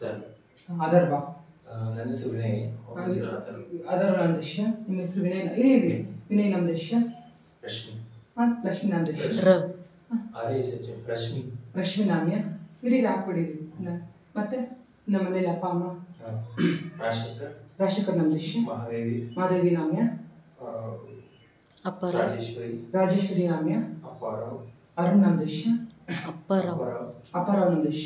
Sir other ಬಾ. ನನ್ನ ಹೆಸರು ವಿನಯ್. ಅದರ್ ನಮ್ದು ಇಷ್ಟ ನಿಮ್ಮ ಹೆಸರು ವಿನಯ್ ಇರಿ ಇರಿ. ವಿನಯ್ ನಮ್ಮ ದೇಶ ರಶ್ಮಿ. ಹಾಂ ಲಕ್ಷ್ಮಿ ನಮ್ದು ಇಷ್ಟ ರ. R S Rashmi. ರಶ್ಮಿ ನಾಮ್ಯ. ಇರಿ ಹಾಕ್ಬಿಡಿ ಮತ್ತೆ? ನಮ್ಮ ಮನೇಲಿ ಅಪ್ಪ ಅಮ್ಮ? ರಾಜಶೇಖರ್. ರಾಜಶೇಖರ್ ನಮ್ಮ ದೇಶ ಮಹಾದೇವಿ. ಮಹಾದೇವಿ ನಾಮ್ಯ. ಅಪ್ಪ ರಾಜೇಶ್ವರಿ. ರಾಜೇಶ್ವರಿ ನಾಮ್ಯ. ಅಪ್ಪಾರಾವ್ ಅರುಣ್ ನಮ್ಮ ಅಪ್ಪ ಅಪ್ಪರ ಅಪ್ಪಾರಾವ್ ದೃಶ್ಯ ನಮ್ಮ ದೇಶ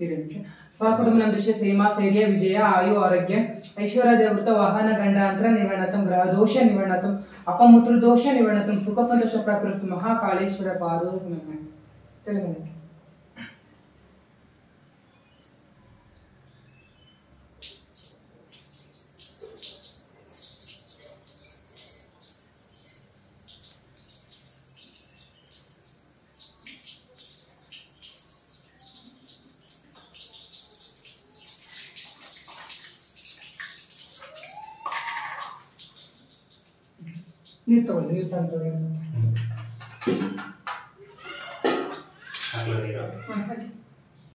ಇರಿ ನಿಮಿಷ ಸ್ವಕುಟುಂಬ ನಮ್ಮ ದೇಶ ಸೇಮಾ ಸೈರ್ಯ ವಿಜಯ, ಆಯು, ಆರೋಗ್ಯ. ಐಶ್ವರ್ಯ ದೇವೃತ ವಾಹನ ಗಂಡಾಂತರ ನಿವರ್ಣತಂ, ಗ್ರಹ ದೋಷ ನಿವರ್ಣತಂ ಅಪಮೂತ್ರ ದೋಷ ನಿವರ್ಣತಂ, ಸುಖ ಸಂತೋಷ ಪ್ರಾಪ್ತಿರಸ್ತು Mahakaleshwar ಪಾದೋ Listo, yo tanto de eso.